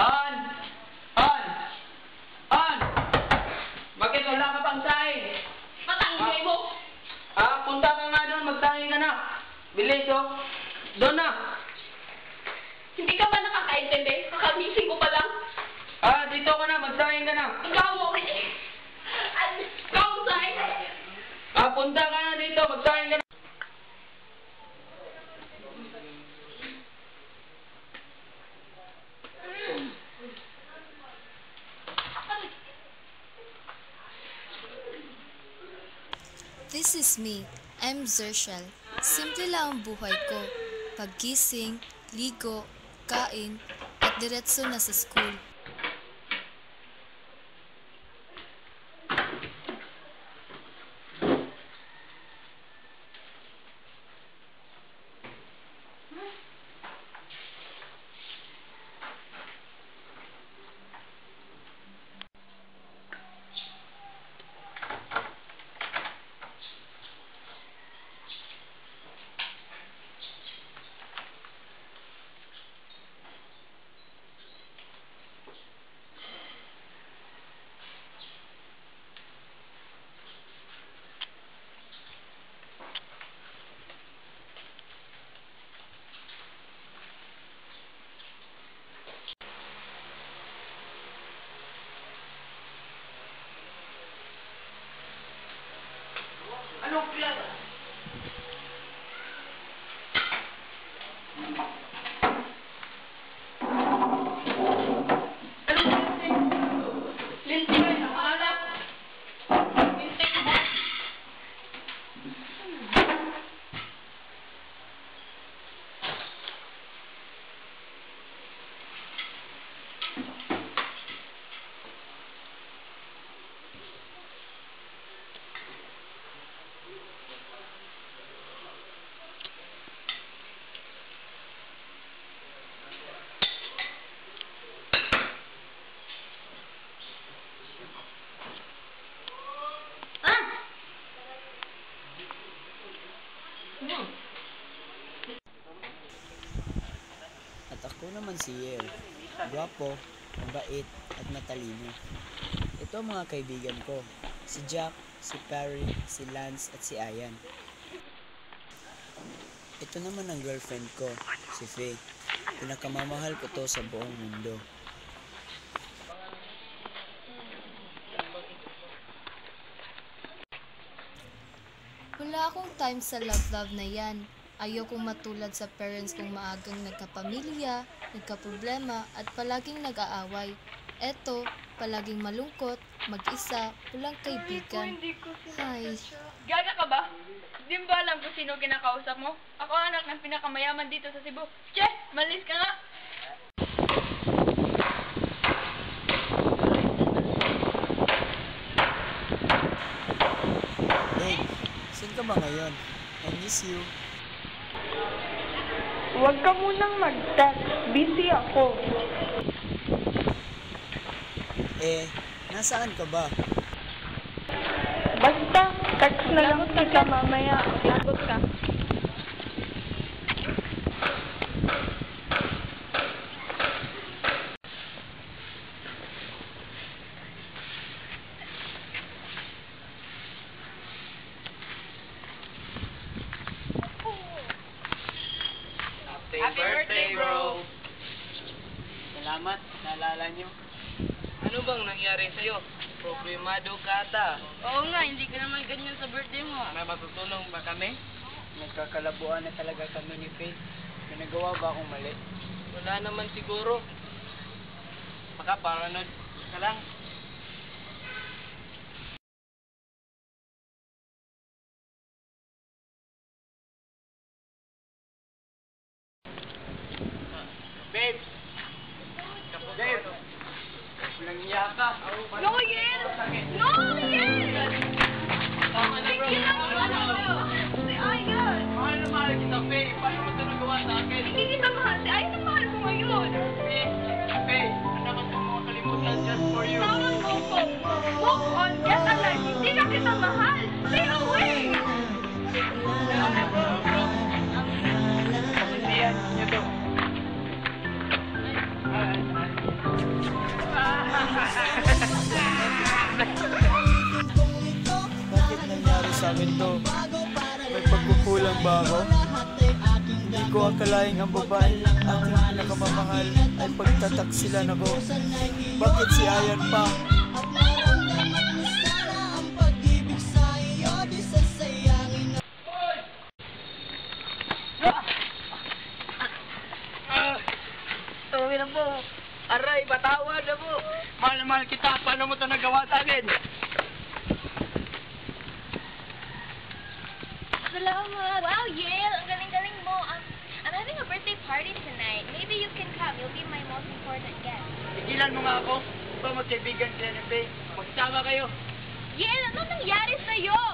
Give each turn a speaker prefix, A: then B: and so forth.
A: On! On! On! Bakit wala ka pang saing?
B: Matangay mo!
A: Ah, punta ka nga doon, magsaing ka na. Bilis, oh. Doon na.
B: Hindi ka ba nakakaintindi? Kakagising ko pa lang.
A: Ah, dito ka na, magsaing ka na.
B: Ikaw mo kasi. Ano? Ikaw sa
A: Ah, punta ka na dito, magsaing ka na.
C: This is me. I'm Zershal. Simple lang ang buhay ko. Paggising, ligo, kain, at diretso na sa school.
A: Anong klasa? Anong
D: Ako naman si Yer. Gwapo, mabait, at matalino. Ito ang mga kaibigan ko. Si Jack, si Perry, si Lance, at si Ayan. Ito naman ang girlfriend ko, si Faye. Pinakamamahal ko to sa buong mundo.
C: Wala akong time sa love-love na yan. Ayokong matulad sa parents kong maagang nagkapamilya, nagkaproblema, at palaging nag-aaway. Eto, palaging malungkot, mag-isa, walang kaibigan.
B: Hindi ko
C: Hi.
B: Gaga ka ba? Di ba alam kung sino kinakausap mo? Ako ang anak ng pinakamayaman dito sa Cebu. Che! Malis ka nga!
D: Babe, saan ka ba ngayon? I miss you.
E: Huwag ka munang mag-text. Busy ako.
D: Eh, nasaan ka ba?
E: Basta, text na lang kita mamaya.
B: Lagot ka. Happy birthday, bro!
A: Salamat, naalala niyo. Ano bang nangyari sa'yo? Problemado ka ata.
B: Oo nga, hindi ka naman ganyan sa birthday mo.
A: May matutulong ba kami?
D: Nagkakalabuan na talaga kami ni Faye. May nagawa ba akong mali?
A: Wala naman siguro. Baka paranoid ka lang. Nangiya ka.
B: No, Yen! No, Yen!
A: Tama na bro.
B: Tigil ang ano! Si Ayan!
A: Mahal na mahal kita, Faye. Paano mo ito nagawa sa akin?
B: Hindi kita. Si ang mahal ko ngayon.
A: Faye, ano ka mo makalimutan just for you.
B: Tawag mo ko. Move on. Get a life. Hindi na kita.
F: Sa akin to. May pagkukulang ba ako? Hindi ko akalaing ang babae aking pinakamamahal ay pagtataksilan ako. Bakit si Ayan pa?
A: Aray, patawad na po. Mahal na mahal kita. Paano mo ito nagawa sa akin?
G: Salamat! Wow, Yale! Ang galing-galing mo. Um, I'm having a birthday party tonight. Maybe you can come. You'll be my most important guest.
A: Tigilan mo nga ako. Ba magkaibigan sila ng Bay. Magsama kayo.
G: Yale, ano nangyari sa'yo?